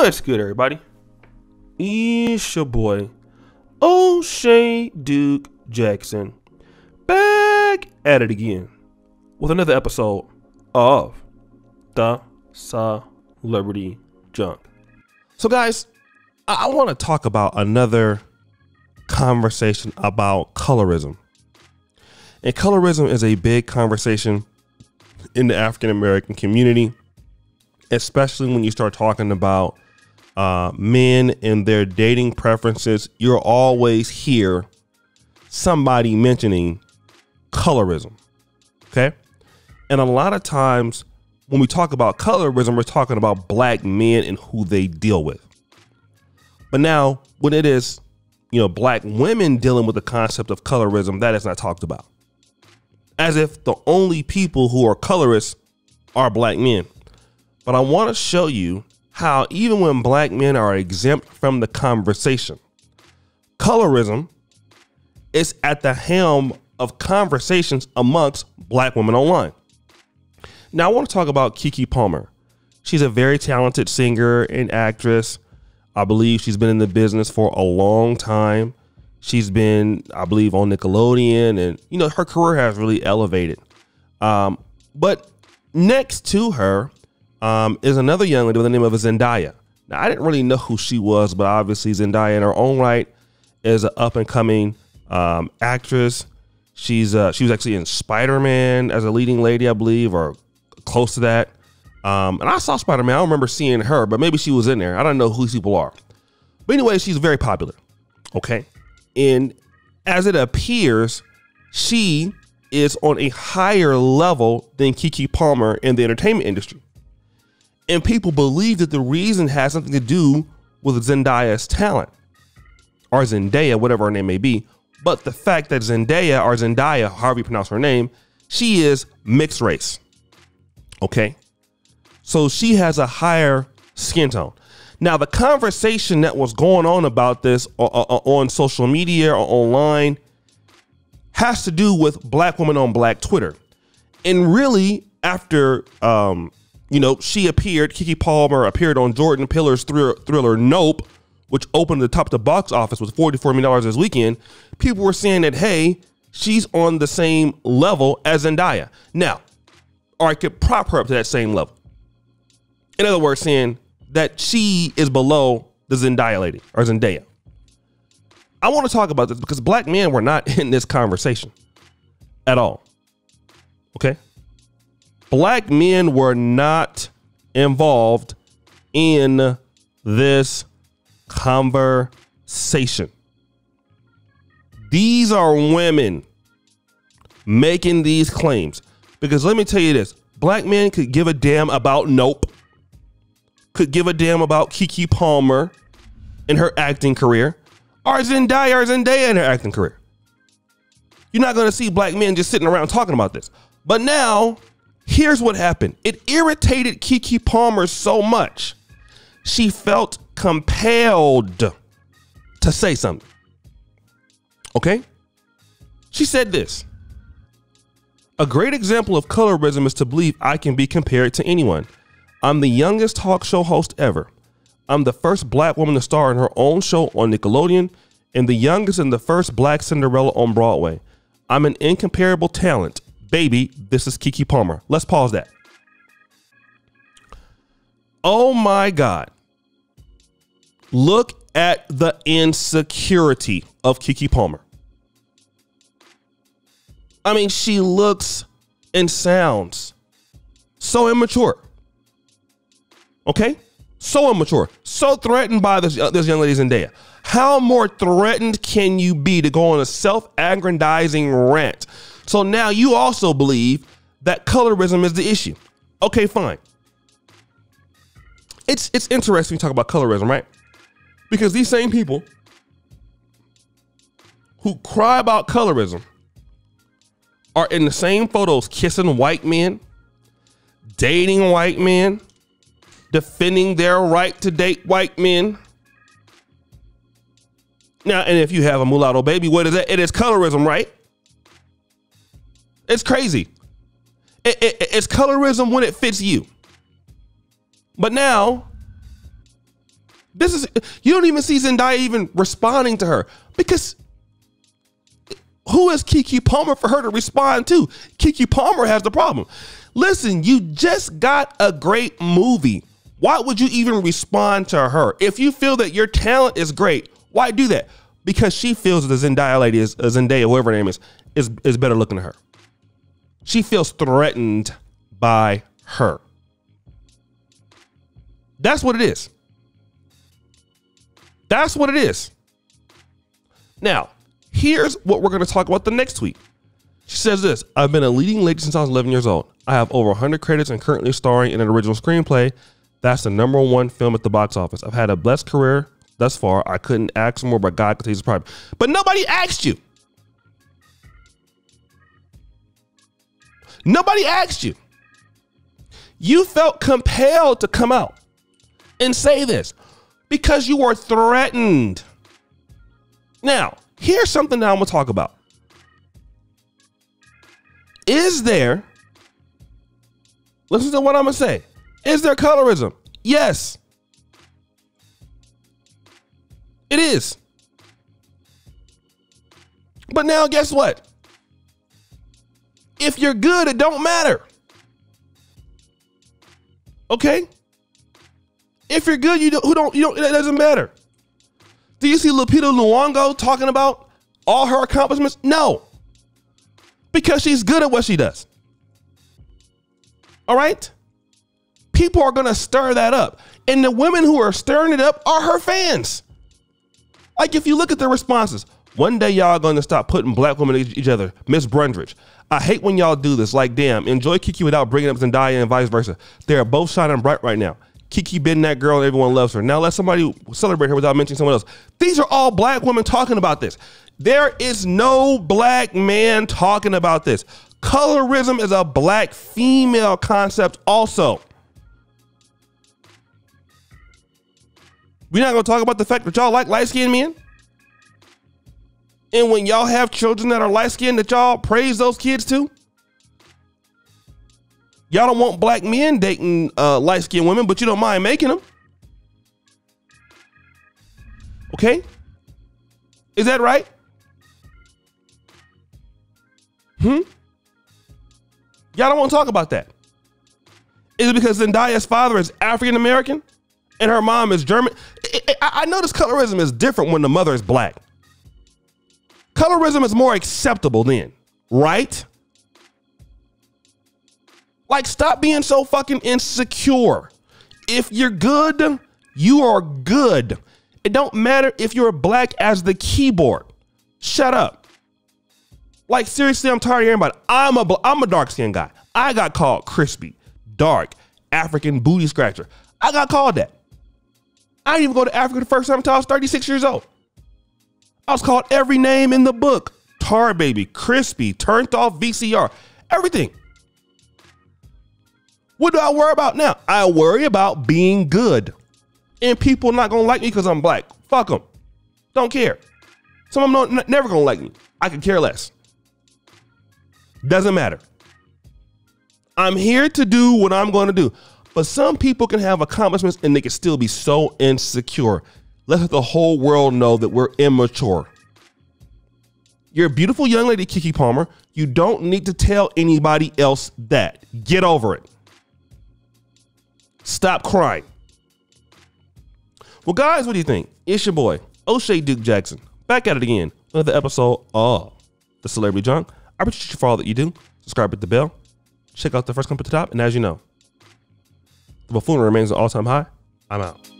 What's good, everybody? It's your boy, O'Shea Duke Jackson, back at it again with another episode of the Celebrity Junk. So, guys, I, I want to talk about another conversation about colorism. And colorism is a big conversation in the African American community, especially when you start talking about uh, men and their dating preferences. You'll always hear somebody mentioning colorism. Okay. And a lot of times when we talk about colorism, we're talking about black men and who they deal with. But now, when it is, you know, black women dealing with the concept of colorism, that is not talked about. As if the only people who are colorists are black men. But I want to show you how, even when black men are exempt from the conversation, colorism is at the helm of conversations amongst black women online. Now, I want to talk about Keke Palmer. She's a very talented singer and actress. I believe she's been in the business for a long time. She's been, I believe, on Nickelodeon, and you know her career has really elevated. Um, but next to her um, is another young lady by the name of Zendaya. Now, I didn't really know who she was, but obviously Zendaya, in her own right, is an up and coming um, actress. She's uh, she was actually in Spider Man as a leading lady, I believe, or close to that. Um, and I saw Spider Man. I don't remember seeing her, but maybe she was in there. I don't know who these people are. But anyway, she's very popular. Okay. And as it appears, she is on a higher level than Keke Palmer in the entertainment industry. And people believe that the reason has something to do with Zendaya's talent or Zendaya, whatever her name may be. But the fact that Zendaya or Zendaya, however you pronounce her name, she is mixed race. Okay. So she has a higher skin tone. Now, the conversation that was going on about this uh, uh, uh, on social media or online has to do with black women on black Twitter. And really, after, um, you know, she appeared, Keke Palmer appeared on Jordan Peele's thriller, thriller Nope, which opened the top of the box office with $44 million this weekend, people were saying that, hey, she's on the same level as Zendaya. Now, or I could prop her up to that same level. In other words, saying that she is below the Zendaya lady or Zendaya. I want to talk about this because black men were not in this conversation at all. Okay? Black men were not involved in this conversation. These are women making these claims. Because let me tell you this black men could give a damn about Nope, could give a damn about Keke Palmer in her acting career, or Zendaya or Zendaya in her acting career. You're not going to see black men just sitting around talking about this. But now, here's what happened it irritated Keke Palmer so much, she felt compelled to say something. Okay? She said this. A great example of colorism is to believe I can be compared to anyone. I'm the youngest talk show host ever. I'm the first black woman to star in her own show on Nickelodeon and the youngest and the first black Cinderella on Broadway. I'm an incomparable talent. Baby, this is Keke Palmer. Let's pause that. Oh my God. Look at the insecurity of Keke Palmer. I mean, she looks and sounds so immature. Okay? So immature. So threatened by this, uh, this young lady Zendaya. How more threatened can you be to go on a self aggrandizing rant? So now you also believe that colorism is the issue. Okay, fine. It's it's interesting to talk about colorism, right? Because these same people who cry about colorism are in the same photos kissing white men, dating white men, defending their right to date white men. Now, and if you have a mulatto baby, what is that? It is colorism, right? It's crazy. It, it, it's colorism when it fits you. But now, This is you don't even see Zendaya even responding to her because who is Keke Palmer for her to respond to? Keke Palmer has the problem. Listen, you just got a great movie. Why would you even respond to her? If you feel that your talent is great, why do that? Because she feels that the Zendaya lady is uh, Zendaya, whoever her name is, is is better looking than her. She feels threatened by her. That's what it is. That's what it is. Now, here's what we're going to talk about the next tweet. She says this I've been a leading lady since I was 11 years old. I have over 100 credits and currently starring in an original screenplay. That's the number one film at the box office. I've had a blessed career thus far. I couldn't ask more, but God could take his pride. But nobody asked you. Nobody asked you. You felt compelled to come out and say this because you were threatened. Now, here's something that I'm going to talk about. Is there, listen to what I'm going to say, is there colorism? Yes. It is. But now, guess what? If you're good, it don't matter. Okay? If you're good, you don't, who don't, you don't, it doesn't matter. Do you see Lupita Nyong'o talking about all her accomplishments? No. Because she's good at what she does. All right? People are going to stir that up. And the women who are stirring it up are her fans. Like if you look at the responses, one day y'all going to stop putting black women against each other. Miss Brundridge. I hate when y'all do this. Like, damn, enjoy Keke without bringing up Zendaya and vice versa. They are both shining bright right now. Kiki been that girl and everyone loves her. Now let somebody celebrate her without mentioning someone else. These are all black women talking about this. There is no black man talking about this. Colorism is a black female concept also. We're not gonna talk about the fact that y'all like light skinned men. And when y'all have children that are light skinned, that y'all praise those kids too. Y'all don't want black men dating uh, light skinned women, but you don't mind making them. Okay? Is that right? Hmm? Y'all don't want to talk about that. Is it because Zendaya's father is African American and her mom is German? I notice colorism is different when the mother is black. Colorism is more acceptable then, right? Like, stop being so fucking insecure. If you're good, you are good. It don't matter if you're black as the keyboard. Shut up. Like seriously, I'm tired of hearing about it. I'm a I'm a dark skinned guy. I got called crispy, dark, African booty scratcher. I got called that. I didn't even go to Africa the first time until I was 36 years old. I was called every name in the book. Tar baby, crispy, turned off VCR, everything. What do I worry about now? I worry about being good. And people not gonna like me because I'm black. Fuck them. Don't care. Some of them don't, never gonna like me. I could care less. Doesn't matter. I'm here to do what I'm gonna do. But some people can have accomplishments and they can still be so insecure. Let the whole world know that we're immature. You're a beautiful young lady, Keke Palmer. You don't need to tell anybody else that. Get over it. Stop crying. Well, guys, what do you think? It's your boy, O'Shea Duke Jackson, back at it again. Another episode of The Celebrity Junk. I appreciate you for all that you do. Subscribe, hit the bell. Check out the first come to the top. And as you know, the buffoonery remains an all time high. I'm out.